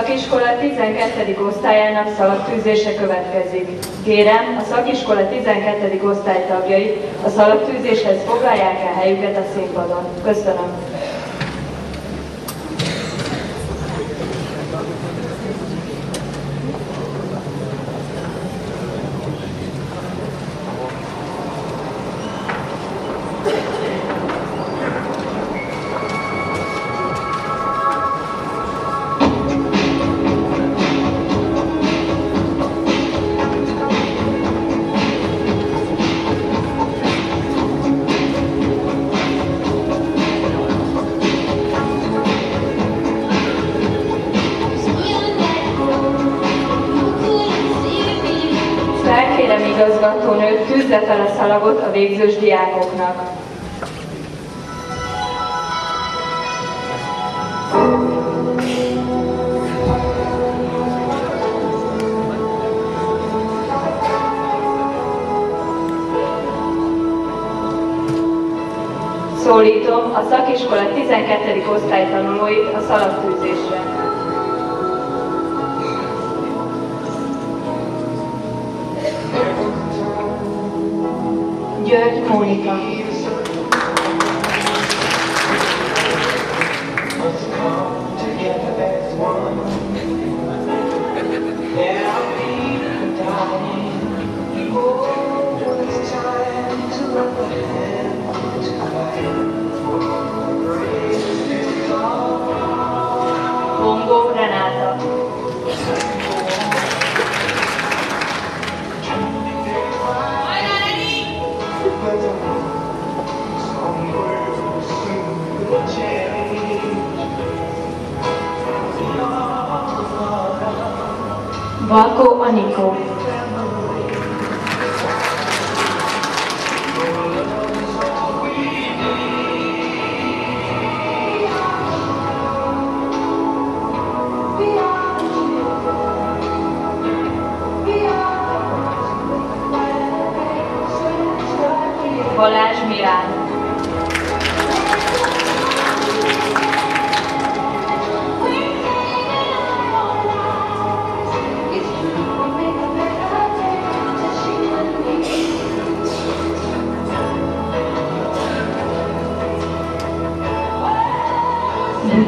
szakiskola 12. osztályának szalagtűzése következik. Kérem, a szakiskola 12. osztály tagjai a szalagtűzéshez foglalják el helyüket a színpadon. Köszönöm. Fel a szalagot a végzős diákoknak. Szólítom a szakiskola 12. osztály tanulóit a szalagtűzésre. Good morning. Vako Aniko. Collage Mirage.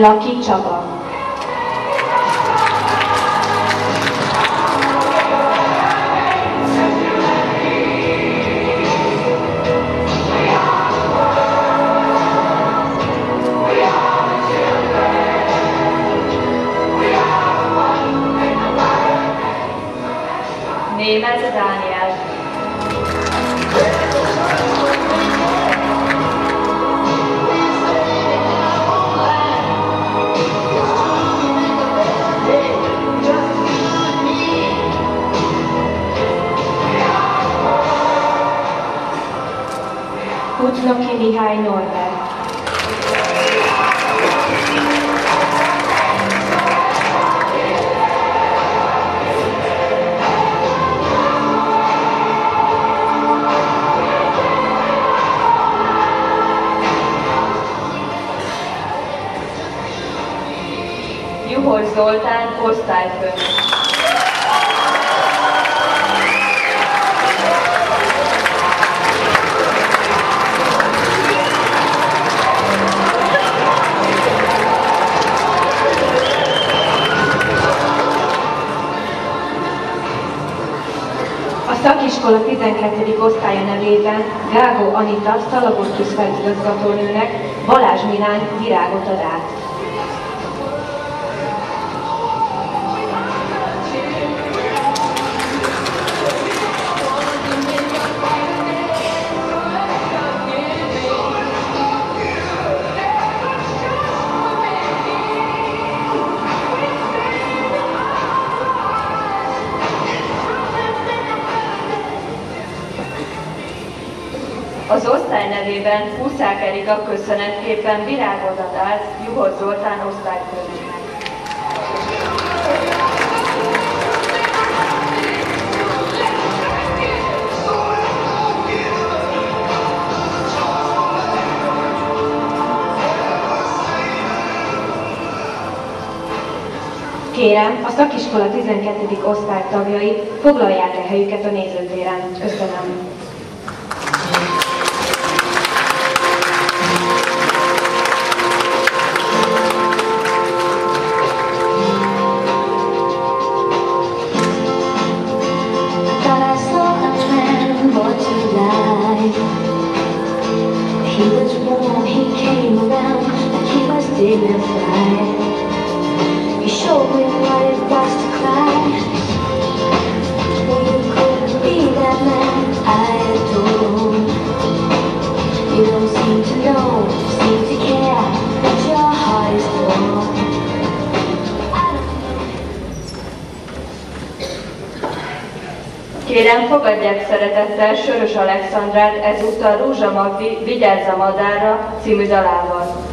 Lucky Chopper. Name as Daniel. Kutnoki Mihály Norbert. Juhos Zoltán, osztályfőnök. A szakiskola 12. osztálya nevében Gágó Anita Szalagosztusz feligazgatónőnek Balázs Milán virágot ad át. Az osztály nevében Huszák Erika köszönetképpen virágot ad át Juhos Zoltán osztályfőnöknek. Kérem, a szakiskola 12. osztály tagjai foglalják el helyüket a nézőtéren. Köszönöm. Don't Kérem, fogadják szeretettel Sörös Alexandrát ezúttal Rózsa Magdi Vigyázz a madárra című dalával.